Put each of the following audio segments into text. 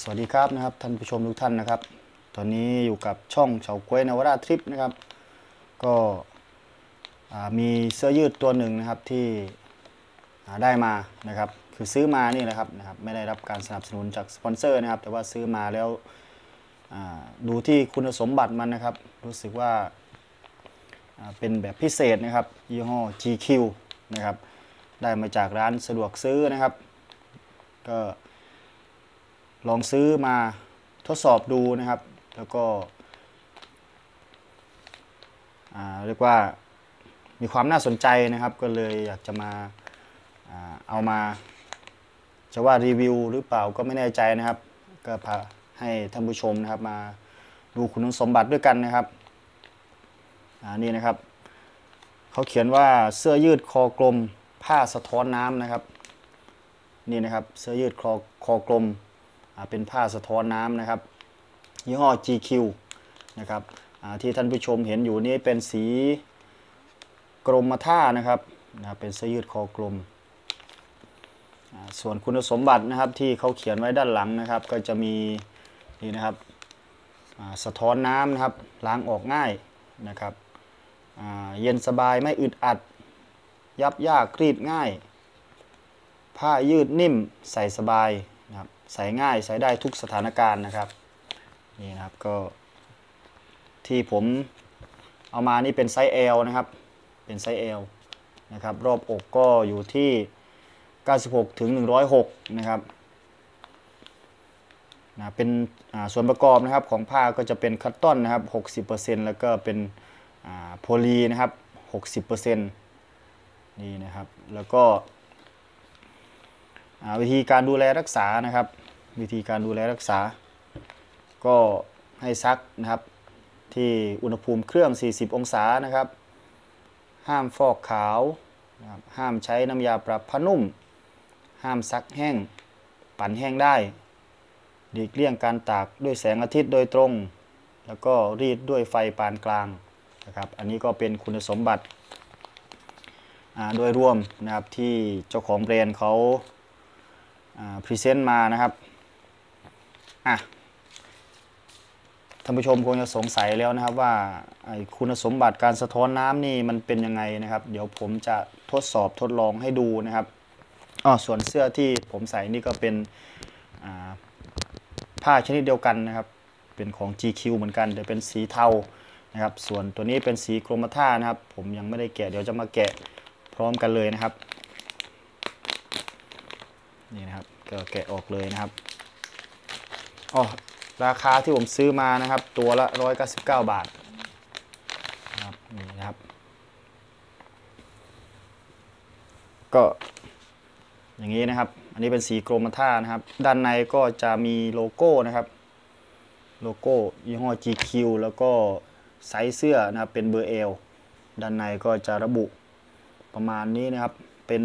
สวัสดีครับนะครับท่านผู้ชมทุกท่านนะครับ ตอนนี้อยู่กับช่องเฉาก้วยนวราทริปนะครับ ก็มีเสื้อยืดตัวหนึ่งนะครับที่ได้มานะครับ คือซื้อมานี่แหละครับนะครับ ไม่ได้รับการสนับสนุนจากสปอนเซอร์นะครับ แต่ว่าซื้อมาแล้วดูที่คุณสมบัติมันนะครับ รู้สึกว่าเป็นแบบพิเศษนะครับยี่ห้อ GQ นะครับ ได้มาจากร้านสะดวกซื้อนะครับ ก็ ลองซื้อมาทดสอบดูนะครับ แล้วก็เรียกว่ามีความน่าสนใจนะครับ ก็เลยอยากจะมาเอามา จะว่ารีวิวหรือเปล่าก็ไม่แน่ใจนะครับ ก็พาให้ท่านผู้ชมนะครับมาดูคุณสมบัติด้วยกันนะครับอ่านี่นะครับเขาเขียนว่าเสื้อยืดคอกลมผ้าสะท้อนน้ำนะครับ นี่นะครับ เสื้อยืดคอคอกลม เป็นผ้าสะท้อนน้ำนะครับ ยี่ห้อ GQ นะครับที่ท่านผู้ชมเห็นอยู่นี่เป็นสีกรมท่านะครับนะเป็นเสื้อยืดคอกลม ส่วนคุณสมบัตินะครับที่เขาเขียนไว้ด้านหลังนะครับ ก็จะมีนี่นะครับสะท้อนน้ำนะครับล้างออกง่ายนะครับเย็นสบายไม่อึดอัด ยับยากรีดง่าย ผ้ายืดนิ่มใส่สบาย ใส่ง่ายใส่ได้ทุกสถานการณ์นะครับนี่นะครับก็ ที่ผมเอามานี่เป็นไซส์ L นะครับ เป็นไซส์ L นะครับ รอบอกก็อยู่ที่ 96 ถึง 106 นะครับนะเป็นส่วนประกอบนะครับของผ้าก็จะเป็นคัตตอนนะครับ 60%แล้วก็เป็นโพลีนะครับ 60%นี่นะครับ แล้วก็ วิธีการดูแลรักษานะครับ วิธีการดูแลรักษา ก็ให้ซักนะครับ ที่อุณหภูมิเครื่อง 40 องศานะครับ ห้ามฟอกขาวนะครับห้ามใช้น้ำยาปรับผ้านุ่ม ห้ามซักแห้ง ปั่นแห้งได้หลีกเลี่ยงการตากด้วยแสงอาทิตย์โดยตรง แล้วก็รีดด้วยไฟปานกลางนะครับ อันนี้ก็เป็นคุณสมบัติโดยรวมนะครับที่เจ้าของแบรนด์เขา present มานะครับอะท่านผู้ชมคงจะสงสัยแล้วนะครับว่าคุณสมบัติการสะท้อนน้ำนี่มันเป็นยังไงนะครับ เดี๋ยวผมจะทดสอบทดลองให้ดูนะครับอ๋อส่วนเสื้อที่ผมใส่นี่ก็เป็นผ้าชนิดเดียวกันนะครับ เป็นของ GQ เหมือนกันแต่เป็นสีเทานะครับ ส่วนตัวนี้เป็นสีโครมาท่านะครับ ผมยังไม่ได้แกะเดี๋ยวจะมาแกะพร้อมกันเลยนะครับ นี่นะครับ ก็แกะออกเลยนะครับอ๋อราคาที่ผมซื้อมานะครับ ตัวละ 199 บาทนะครับนี่นะครับ ก็อย่างนี้นะครับ อันนี้เป็นสีกรมท่านะครับ ด้านในก็จะมีโลโก้นะครับ โลโก้ยี่ห้อ GQ แล้วก็ไซส์เสื้อนะครับ เป็นเบอร์ L ด้านในก็จะระบุประมาณนี้นะครับ เป็น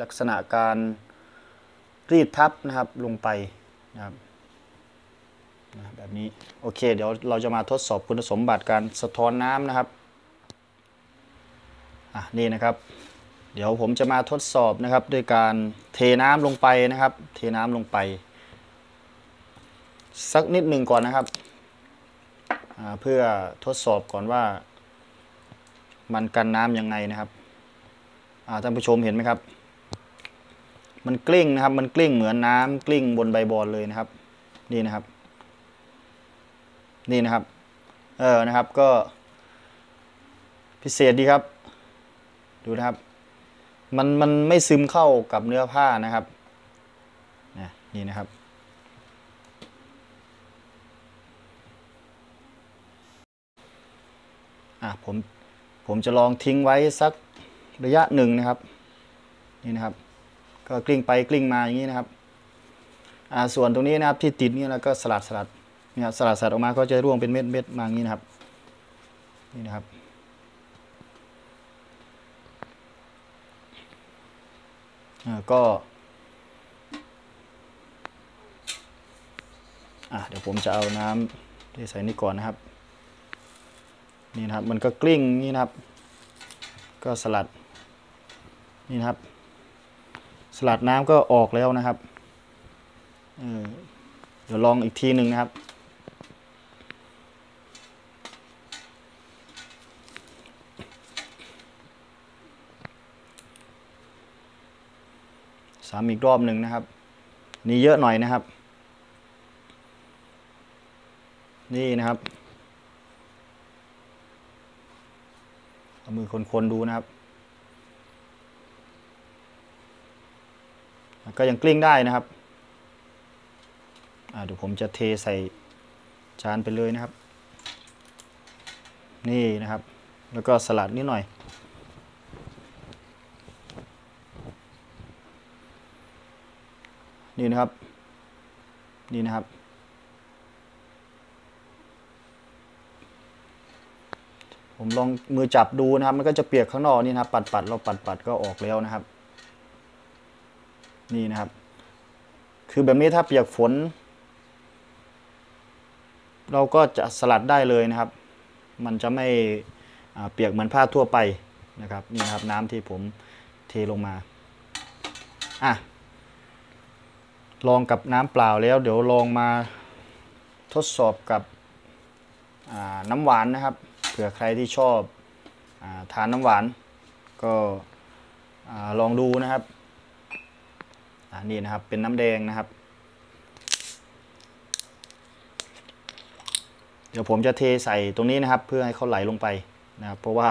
ลักษณะการ รีดทับนะครับลงไปนะครับนะแบบนี้โอเค เดี๋ยวเราจะมาทดสอบคุณสมบัติการสะท้อนน้ำนะครับอะนี่นะครับ เดี๋ยวผมจะมาทดสอบนะครับด้วยการเทน้ำลงไปนะครับ เทน้ำลงไป สักนิดหนึ่งก่อนนะครับเพื่อทดสอบก่อนว่า มันกันน้ำยังไงนะครับอ่าท่านผู้ชมเห็นไหมครับ มันกลิ้งนะครับ มันกลิ้งเหมือนน้ำกลิ้งบนใบบอลเลยนะครับ นี่นะครับ นี่นะครับ เออนะครับก็ พิเศษดีครับ ดูนะครับ มันมันไม่ซึมเข้ากับเนื้อผ้านะครับนะนี่นะครับอะผมผมจะลองทิ้งไว้สักระยะหนึ่งนะครับ นี่นะครับ ก็กลิ้งไปกลิ้งมาอย่างนี้นะครับอ่าส่วนตรงนี้นะครับที่ติดนี่แล้วก็สลัดสลัดเนี่ยสลัดสลัดออกมาก็จะร่วงเป็นเม็ดเม็ดมาอย่างนี้นะครับนี่นะครับอ่าก็อะเดี๋ยวผมจะเอาน้ำที่ใส่นี่ก่อนนะครับ นี่นะครับมันก็กลิ้งนี่นะครับ ก็สลัดนี่นะครับ สลัดน้ำก็ออกแล้วนะครับเออเดี๋ยวลองอีกทีหนึ่งนะครับ สามอีกรอบหนึ่งนะครับ นี่เยอะหน่อยนะครับ นี่นะครับเอามือคนๆดูนะครับ ก็ยังกลิ้งได้นะครับเดี๋ยวผมจะเทใส่จานไปเลยนะครับ นี่นะครับ แล้วก็สลัดนิดหน่อย นี่นะครับ นี่นะครับ ผมลองมือจับดูนะครับ มันก็จะเปียกข้างนอกนี่นะครับ ปัดปัดเราปัดปัดก็ออกแล้วนะครับ นี่นะครับ คือแบบนี้ถ้าเปียกฝน เราก็จะสลัดได้เลยนะครับ มันจะไม่เปียกเหมือนผ้าทั่วไปนะครับนี่นะครับน้ำที่ผมเทลงมาอะลองกับน้ำเปล่าแล้วเดี๋ยวลองมาทดสอบกับน้ำหวานนะครับ เผื่อใครที่ชอบอทานน้ำหวาน ก็อลองดูนะครับ อ่านี่นะครับเป็นน้ำแดงนะครับ เดี๋ยวผมจะเทใส่ตรงนี้นะครับ เพื่อให้เขาไหลลงไปนะครับ เพราะว่า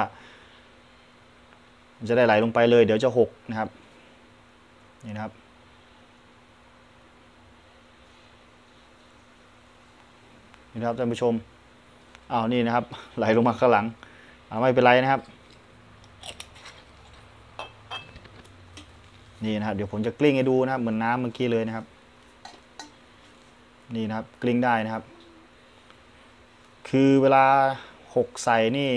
จะได้ไหลลงไปเลย เดี๋ยวจะหกนะครับนี่นะครับนี่นะครับท่านผู้ชมอ้าวนี่นะครับ ไหลลงมาข้างหลังไม่เป็นไรนะครับ นี่นะครับเดี๋ยวผมจะกลิ้งให้ดูนะครับ เหมือนน้ำเมื่อกี้เลยนะครับ นี่นะครับกลิ้งได้นะครับ คือเวลาหกใส่นี่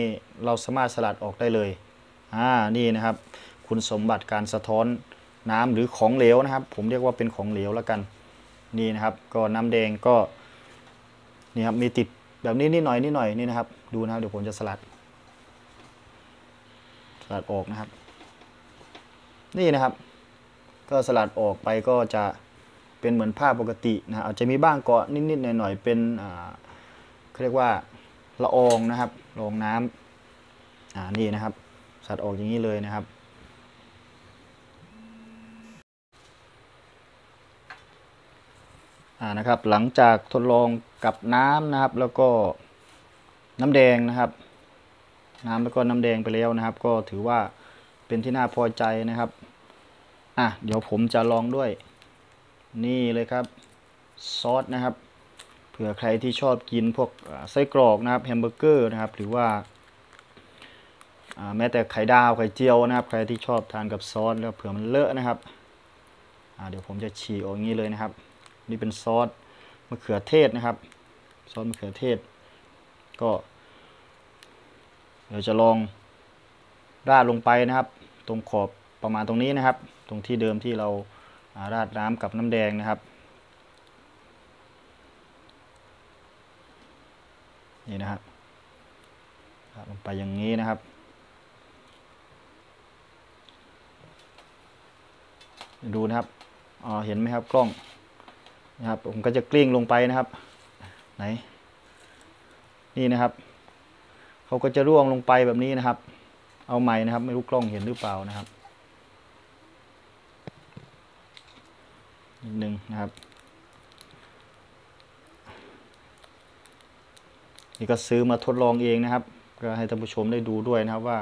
เราสามารถสลัดออกได้เลยอ่านี่นะครับ คุณสมบัติการสะท้อนน้ำหรือของเหลวนะครับ ผมเรียกว่าเป็นของเหลวแล้วกันนี่นะครับ ก็น้ำแดงก็นี่ครับมีติดแบบนี้นิดหน่อยนิดหน่อยนี่นะครับ ดูนะครับเดี๋ยวผมจะสลัด สลัดออกนะครับ นี่นะครับ ก็สลัดออกไปก็จะเป็นเหมือนผ้าปกตินะอาจจะมีบ้างเกาะนิดๆหน่อยๆเป็นเขาเรียกว่าละอองนะครับละอองน้ำอ่านี่นะครับ สัดออกอย่างนี้เลยนะครับ อ่านะครับ หลังจากทดลองกับน้ำนะครับ แล้วก็น้ำแดงนะครับ น้ำแล้วก็น้ำแดงไปแล้วนะครับ ก็ถือว่าเป็นที่น่าพอใจนะครับ อะเดี๋ยวผมจะลองด้วย นี่เลยครับซอสนะครับเผื่อใครที่ชอบกินพวกไส้กรอกนะครับแฮมเบอร์เกอร์นะครับ หรือว่าแม้แต่ไข่ดาวไข่เจียวนะครับ ใครที่ชอบทานกับซอสแล้วเผื่อมันเลอะนะครับเดี๋ยวผมจะฉีกออกอย่างนี้เลยนะครับ นี่เป็นซอสมะเขือเทศนะครับ ซอสมะเขือเทศ ก็ เดี๋ยวจะลองราดลงไปนะครับ ตรงขอบ ประมาณตรงนี้นะครับ ตรงที่เดิมที่เราราดน้ำกับน้ำแดงนะครับนี่นะครับราดลงไปอย่างนี้นะครับ ดูนะครับอ๋อเห็นไหมครับกล้องนะครับผมก็จะกลิ้งลงไปนะครับ ไหน นี่นะครับเขาก็จะร่วงลงไปแบบนี้นะครับ เอาใหม่นะครับ ไม่รู้กล้องเห็นหรือเปล่านะครับ นิดนึงนะครับ นี่ก็ซื้อมาทดลองเองนะครับ ก็ให้ท่านผู้ชมได้ดูด้วยนะครับว่า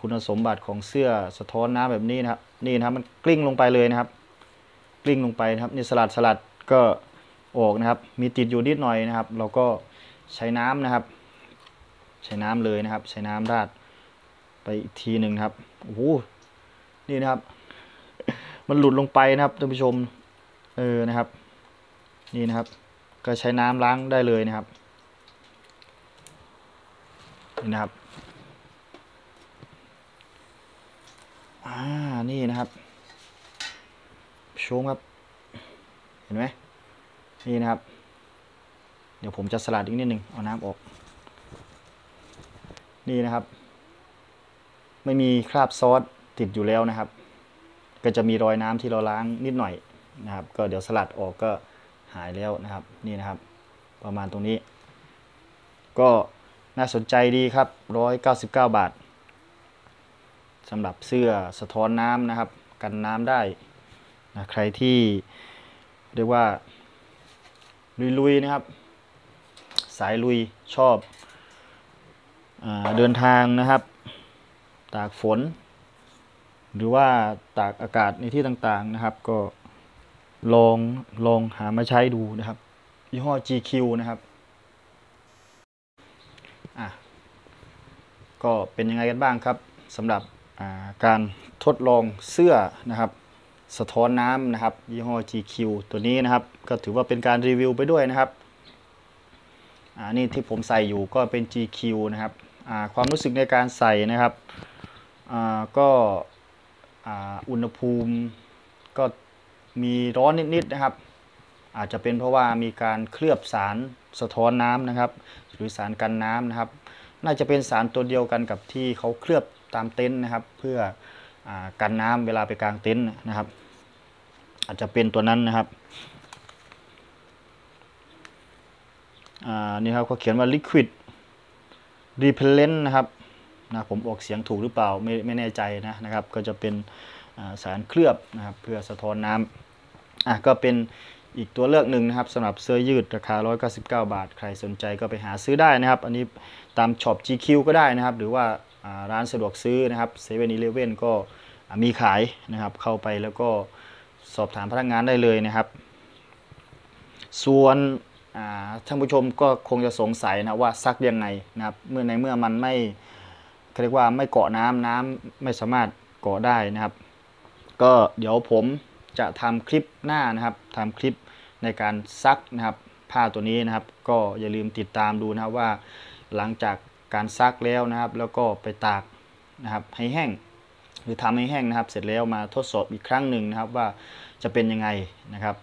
คุณสมบัติของเสื้อสะท้อนน้ำแบบนี้นะครับ นี่นะครับมันกลิ้งลงไปเลยนะครับ กลิ้งลงไปนะครับนี่สลัดสลัดก็ออกนะครับ มีติดอยู่นิดหน่อยนะครับ เราก็ใช้น้ำนะครับ ใช้น้ำเลยนะครับ ใช้น้ำราดไปอีกทีหนึ่งครับโอ้โหนี่นะครับ มันหลุดลงไปนะครับท่านผู้ชม เออนะครับ นี่นะครับ ก็ใช้น้ำล้างได้เลยนะครับ นี่นะครับอ่านี่นะครับชมครับ เห็นไหมนี่นะครับ เดี๋ยวผมจะสลัดอีกนิดหนึ่งเอาน้ำออก นี่นะครับ ไม่มีคราบซอสติดอยู่แล้วนะครับ ก็จะมีรอยน้ำที่เราล้างนิดหน่อย นะครับ ก็เดี๋ยวสลัดออกก็หายแล้วนะครับนี่นะครับ ประมาณตรงนี้ ก็น่าสนใจดีครับ 199 บาทสำหรับเสื้อสะท้อนน้ำนะครับ กันน้ำได้นะใครที่เรียกว่าลุยๆนะครับ สายลุยชอบอเดินทางนะครับ ตากฝน หรือว่าตากอากาศในที่ต่างๆนะครับ ก็ ลองลองหามาใช้ดูนะครับ ยี่ห้อ GQ นะครับอะก็เป็นยังไงกันบ้างครับสำหรับาการทดลองเสื้อนะครับ สะท้อนน้ำนะครับ ยี่ห้อ GQ ตัวนี้นะครับ ก็ถือว่าเป็นการรีวิวไปด้วยนะครับอ่านี่ที่ผมใส่อยู่ก็เป็น GQ นะครับอ่าความรู้สึกในการใส่นะครับอ่าก็อ่าอุณหภูมิก็ มีร้อนนิดๆนะครับ อาจจะเป็นเพราะว่ามีการเคลือบสารสะท้อนน้ำนะครับ หรือสารกันน้ำนะครับ น่าจะเป็นสารตัวเดียวกันกับที่เขาเคลือบตามเต็นท์นะครับ เพื่ออากันน้ำเวลาไปกลางเต็นท์นะครับ อาจจะเป็นตัวนั้นนะครับนี่ครับเขาเขียนว่า liquid repellent นะครับนะผมออกเสียงถูกหรือเปล่าไม่ไม่แน่ใจนะนะครับ ก็จะเป็นสารเคลือบนะครับ เพื่อสะท้อนน้ำ อะก็เป็นอีกตัวเลือกหนึ่งนะครับสำหรับเสื้อยืดราคา 199 บาท ใครสนใจก็ไปหาซื้อได้นะครับ อันนี้ตามช็อป GQ ก็ได้นะครับ หรือว่าร้านสะดวกซื้อนะครับเซเว่นอีเลฟเว่นก็มีขายนะครับ เข้าไปแล้วก็สอบถามพนักงานได้เลยนะครับ ส่วนอ่าท่านผู้ชมก็คงจะสงสัยนะว่าซักยังไงนะครับ เมื่อในเมื่อมันไม่เขาเรียกว่าไม่เกาะน้ำน้ำไม่สามารถเกาะได้นะครับ ก็เดี๋ยวผม จะทำคลิปหน้านะครับทำคลิปในการซักนะครับผ้าตัวนี้นะครับ ก็อย่าลืมติดตามดูนะครับว่า หลังจากการซักแล้วนะครับ แล้วก็ไปตากนะครับให้แห้ง หรือทำให้แห้งนะครับ เสร็จแล้วมาทดสอบอีกครั้งหนึ่งนะครับว่าจะเป็นยังไงนะครับ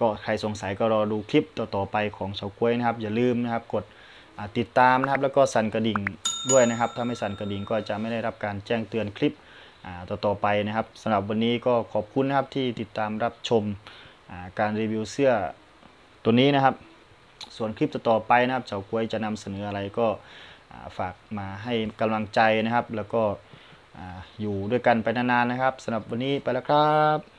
ก็ใครสงสัยก็รอดูคลิปต่อๆไปของเฉาก้วยนะครับ อย่าลืมนะครับกดติดตามนะครับ แล้วก็สั่นกระดิ่งด้วยนะครับ ถ้าไม่สั่นกระดิ่งก็จะไม่ได้รับการแจ้งเตือนคลิป ต่อๆไปนะครับสำหรับวันนี้ก็ขอบคุณนะครับที่ติดตามรับชมาการรีวิวเสื้อตัวนี้นะครับ ส่วนคลิปต่อไปนะครับเฉาก้วยจะนำเสนออะไรก็ฝากมาให้กำลังใจนะครับ แล้วก็อ่าอยู่ด้วยกันไปนานๆนะครับสำหรับวันนี้ไปแล้วครับ